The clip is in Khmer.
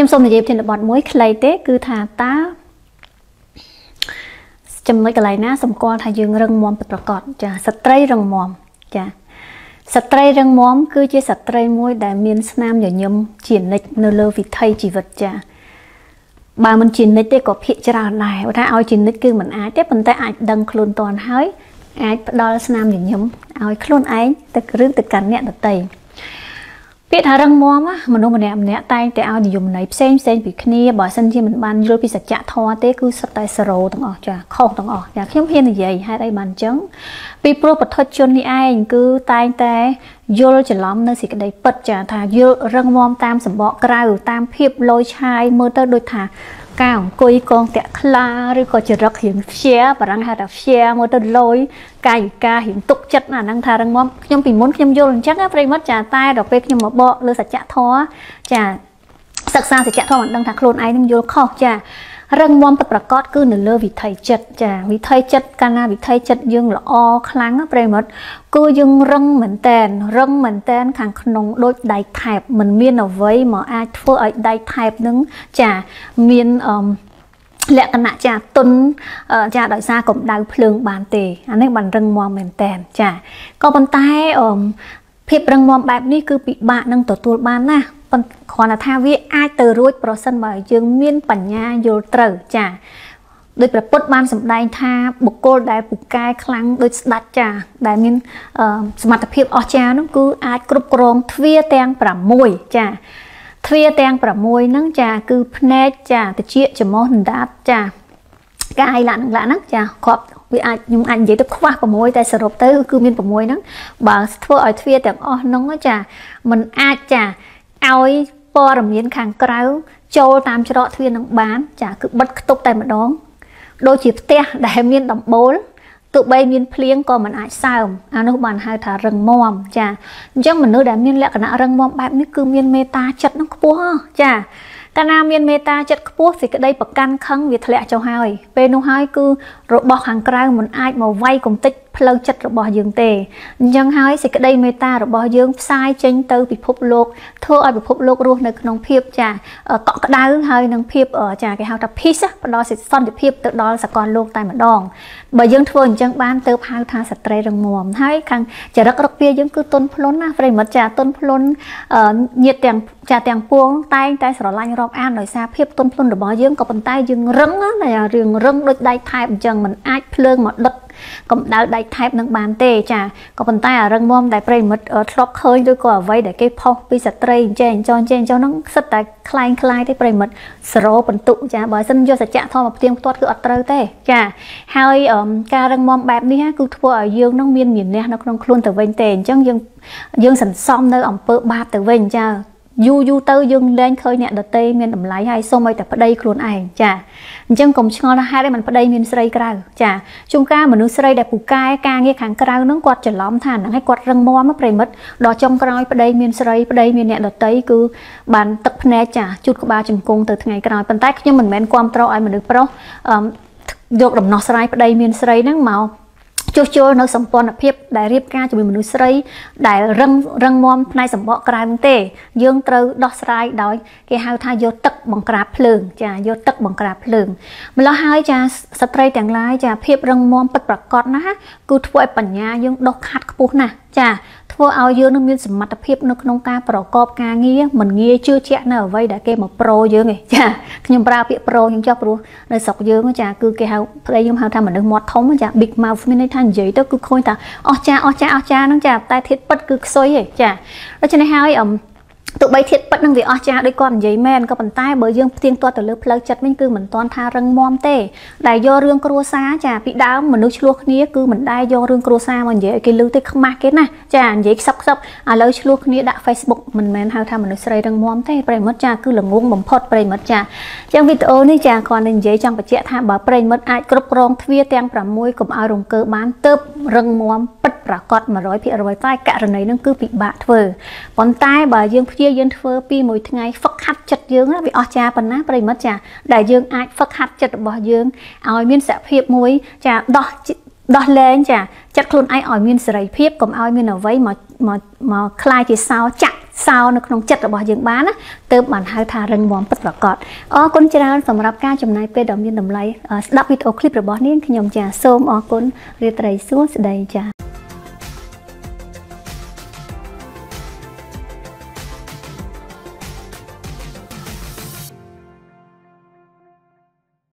ខ្ញុំសូមនិយាយប្រធានបទមួយខ្លីទេគឺថាតើចំណុចកន្លែងណាសម្គាល់ថាយើងរឹងមាំពិតប្រាកដចាស្ត្រីរឹងមាំចាស្ត្រីរឹងមាំគឺជាស្ត្រីមួយដែលមានស្នាមញញឹមជានិច្ចនៅលើវិថីជីវិតចាបើមិនជានិច្ចទេក៏ភាកច្រើនដែរបើថាឲ្យជានិច្ចគឺមិនអាចទេប៉ុន្តែអាចដឹងខ្លួនតន់ហើយអាចផ្ដល់ស្នាមញញឹមឲ្យខ្លួនឯងទៅរឿងទៅកាន់អ្នកដទៃ ពាក្យថារឹងមាំមនុស្សម្នាក់ម្នាក់តែងតែឲ្យនិយមន័យផ្សេងផ្សេងពីគ្នាបើសិនជាមិនបានយល់ពីសច្ចធម៌ទេគឺសុទ្ធតែ0ទាំងអស់ចាខុសទាំងអស់ចាខ្ញុំហ៊ាននិយាយហេតុអីបានអញ្ចឹងពីព្រោះបទជននេះឯងគឺតែងតែយល់ច្រឡំនៅសេចក្តីពិតចាថាយល់រឹងមាំតាមសម្បកក្រៅតាមភាពលយឆាយមើលទៅដូចថា ការអង្គុយកងតាក់ខ្លាឬក៏ចរិតរៀងព្យាបារាំងហៅថាព្យាមកទៅលយកាយវិការរៀងទុកចិត្តអាហ្នឹងថារឹងមាំខ្ញុំពីមុនខ្ញុំយល់អញ្ចឹងប្រិមិត្តចាតែដល់ពេលខ្ញុំមកបកលើសច្ចធម៌ចាសិក្សាសច្ចធម៌មិនដឹងថាខ្លួនឯងនឹងយល់ខុសចា រឹងមាំពិតប្រកបគឺនៅលើវិថីចិត្តចាវិថីចិត្តកាលណាវិថីចិត្តយើងល្អខ្លាំងប្រិមិត្តគឺយើងរឹងមែនតែនរឹងមែនតែនខាងក្នុងដូចដៃថែបมันមានអ្វីមកអាចធ្វើឲ្យដៃថែបនឹងចាមានអឺលក្ខណៈចាទុនចាដោយសារកម្ដៅភ្លើងបានទេអានេះបានរឹងមាំមែនតែនចាក៏ប៉ុន្តែអឺភាពរឹងមាំបែបនេះគឺពិបាកនឹងទទួលបានណា ប៉ុន្តែគ្រាន់តែថាវាអាចទៅរួចប្រសិនបើយើងមានបញ្ញាយល់ត្រូវចាដោយព្រះពុទ្ធបានសម្ដែងថាបុគ្គលដែលពូកែខ្លាំងដូចស្ដេចចា ដែលមានសមត្ថភាពអស្ចារ្យនោះគឺអាចគ្រប់គ្រងទ្វារទាំង6ចាទ្វារទាំង6ហ្នឹងចា គឺភ្នែកចាតិចច្រមុះដណ្ដាតចាកាយលក្ខណៈហ្នឹងចាគ្រាប់វាអាចខ្ញុំអាចនិយាយទៅខ្វះ6តែសរុបទៅគឺមាន6ហ្នឹងបើធ្វើឲ្យទ្វារទាំងអស់ហ្នឹងចាมันអាចចា ឲ្យព័ត៌មានខាងក្រៅចូលតាមច្រកទ្វារនឹងបាន ចា គឺបិទខ្ទប់តែម្ដង ដូចជាផ្ទះដែលមានដំបូលទោះបីមានភ្លៀងក៏មិនអាចសើមអានោះបានហៅថារឹងមាំចាអញ្ចឹងមនុស្សដែលមានលក្ខណៈរឹងមាំបែបនេះគឺមានមេត្តាចិត្តនឹងខ្ពស់ចា កាលណាមានមេត្តាចិត្តខ្ពស់សេចក្តីប្រកាន់ខឹងវាធ្លាក់ចុះហើយ ពេលនោះហើយគឺរបស់ខាងក្រៅមិនអាចមកវាយកំទេចផ្លូវចិត្តរបស់យើងទេអញ្ចឹងហើយសេចក្តីមេត្តារបស់យើងផ្សាយចេញទៅពិភពលោកធ្វើឲ្យពិភពលោករស់នៅក្នុងភាពចាកក់ក្ដៅហើយនឹងភាពចាគេហៅថា peace ផ្ដល់សន្តិភាពទៅដល់សកលលោកតែម្ដងបើយើងធ្វើអញ្ចឹងបានទៅហៅថាស្ត្រីរឹងមាំហើយខាងចរិតរកវាយើងគឺទុនភ្លុនណាប្រិមិត្តចាទុនភ្លុនញាតទាំងចាទាំងពួងតែងតែស្រឡាញ់រាប់អានដោយសារភាពទុនភ្លុនរបស់យើងក៏ប៉ុន្តែយើងរឹងណារឿងរឹងដូចដៃថែបអញ្ចឹងมันអាចភ្លើងមកដុតកម្ដៅដៃថែបនឹងបានទេចាក៏ប៉ុន្តែអារឹងមុំដែលប្រិមិត្តធ្លាប់ឃើញឬក៏អ្វីដែលគេផុសពីស្ត្រីអញ្ចេះអញ្ចអញ្ចេះអញ្ចហ្នឹងសិតតែคล้ายคล้ายទេប្រិមិត្តសរោបន្ទុចាបើសិនយកសច្ចធម៌មកផ្ទៀងផ្ទាត់គឺអត់ត្រូវទេចាហើយការរឹងមុំបែបនេះគឺធ្វើឲ្យយើងនឹងមានមានះនៅក្នុងខ្លួនទៅវិញទេអញ្ចឹងយើងយើងសន្សំនៅអំពើបាបទៅវិញចា យូរយូរទៅយើងលែងឃើញអ្នកដតីមានតម្លៃហើយសូមឲ្យតែប្តីខ្លួនឯងចាអញ្ចឹងកុំឆ្ងល់ថាហេតុអីមិនប្តីមានស្រីក្រៅចាជួនកាលមនុស្សស្រីដែលពូកែការងារខាងក្រៅហ្នឹងគាត់ច្រឡំថាហ្នឹងឲ្យគាត់រឹងមាំប្រិមិត្តដល់ចុងក្រោយប្តីមានស្រីប្តីមានអ្នកដតីគឺបានទឹកភ្នែកចាជូតក្បាលជង្គង់ទៅថ្ងៃក្រោយប៉ុន្តែខ្ញុំមិនមែនគ្រប់គ្រងឲ្យមនុស្សប្រុសយកដំណោះស្រាយប្តីមានស្រីហ្នឹងមក ជួសជុលនៅសម្ព័ន្ធភាពដែលរៀបការជាមួយមនុស្សស្រីដែលរឹងរឹងមាំផ្នែកសម្បកក្រៅទេ យើងត្រូវដោះស្រាយដោយគេហៅថាយកទឹកបង្ក្រាបភ្លើង ចាយកទឹកបង្ក្រាបភ្លើងម្ល៉េះហើយចាស្ត្រីទាំងឡាយចាភាពរឹងមាំពិតប្រាកដណាគឺធ្វើឲ្យបញ្ញាយើងដុសខាត់ខ្ពស់ណាស់ចា ធ្វើឲ្យយើងនឹងមានសមត្ថភាពនៅក្នុងការប្រកបការងារមិនងាយជឿជាក់នៅអ្វីដែលគេមកប្រូយើងទេចាខ្ញុំប្រើពាក្យប្រូយើងចុះព្រោះនៅស្រុកយើងចាគឺគេហៅប្តីខ្ញុំហៅថាមនុស្សមាត់ធំចា big mouth មានន័យថានិយាយទៅគឺឃើញថាអស់ចាអស់ចាអស់ចាហ្នឹងចាតែធៀបពិតគឺខ្សុយទេចាដូច្នេះហើយអឺ ទោះបីធាតពិតនឹងវាអស់ចាស់ដូចគាត់និយាយមែនក៏ប៉ុន្តែបើយើងផ្ទៀងទាត់ទៅលើផ្លូវចិត្តវិញគឺមិនទាន់ថារឹងមាំទេដែលយករឿងគ្រួសារចាពីដើមមនុស្សឆ្លោះគ្នាគឺមិនដែលយករឿងគ្រួសារមកនិយាយឲ្យគេលឺទេខ្មាស់គេណាចានិយាយខ្សឹបខ្សឹបឥឡូវឆ្លោះគ្នាដាក់ Facebook មិនមែនហៅថាមនុស្សស្រីរឹងមាំទេប្រិមិត្តចាគឺល្ងងបំផុតប្រិមិត្តចាអញ្ចឹងវីដេអូនេះចាគាត់នឹងនិយាយចង់បញ្ជាក់ថាបើប្រិមិត្តអាចគ្រប់គ្រងទ្វារទាំង6កុំឲ្យរង្គើបានទៅរឹងមាំពិត ប្រាកដ100%តែករណីនឹងគឺពិបាកធ្វើប៉ុន្តែបើយើងព្យាយាមធ្វើពីមួយថ្ងៃហ្វឹកហាត់ចិត្តយើងវាអស្ចារ្យប៉ុណ្ណាប្រិមិត្តចាដែលយើងអាចហ្វឹកហាត់ចិត្តរបស់យើងឲ្យមានសភាពមួយចាដោះដោះលែងចាចិត្តខ្លួនឯងឲ្យមានសេរីភាពកុំឲ្យមានអ្វីមកមកមកคลายជាសោចាក់ សោនៅក្នុងចិត្តរបស់យើងបានណាទើបបានហៅថារឹងមាំពិតប្រាកដអរគុណច្រើនសម្រាប់ការចំណាយពេលដ៏មានតម្លៃស្ដាប់វីដេអូឃ្លីបរបស់នាងខ្ញុំចាសូមអរគុណរាត្រីសួស្តីចា